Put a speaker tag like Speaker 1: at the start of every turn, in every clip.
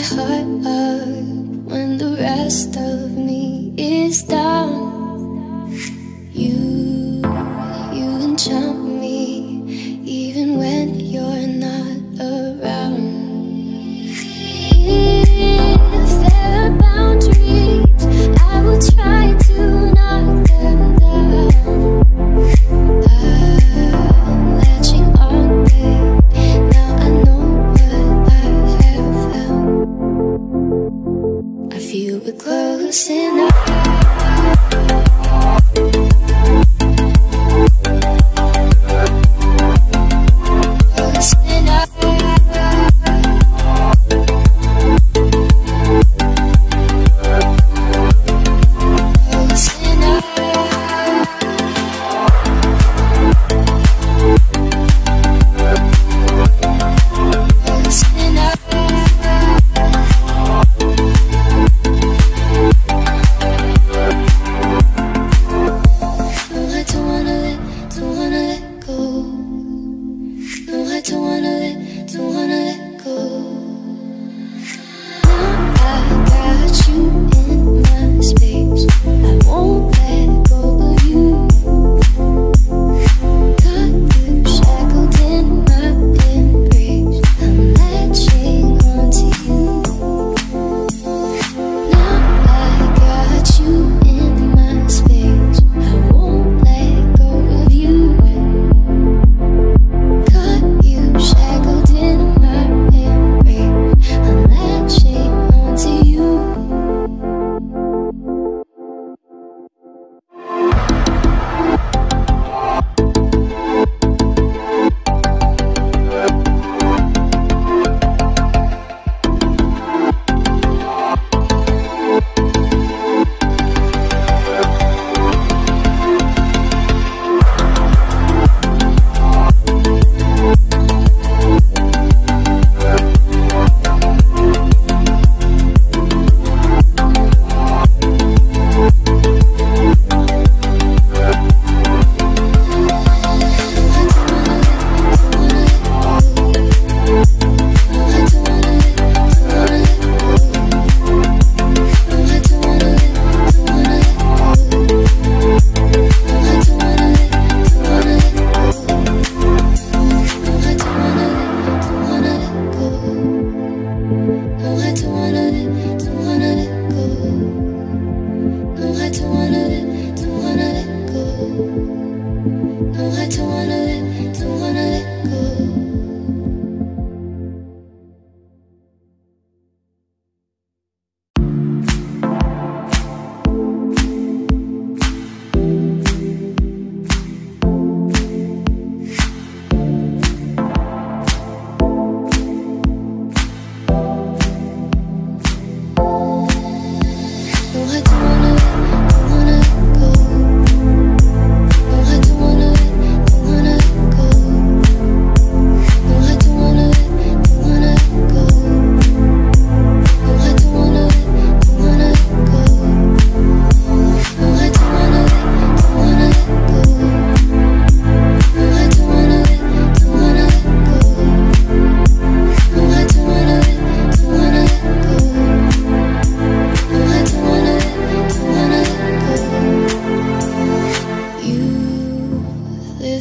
Speaker 1: my heart up when the rest of me is down. You, you enchant. close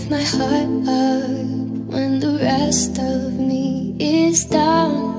Speaker 1: my heart up when the rest of me is down